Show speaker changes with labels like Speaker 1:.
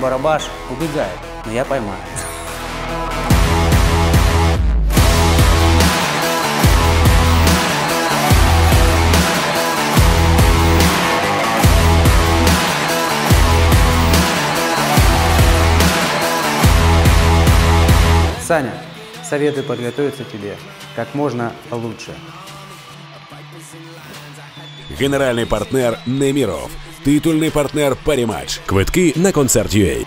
Speaker 1: Барабаш убегает, но я поймаю. Саня, советую подготовиться тебе как можно лучше.
Speaker 2: Генеральний партнер Неміров. Титульний партнер Паріматч. Квитки на концерт UA.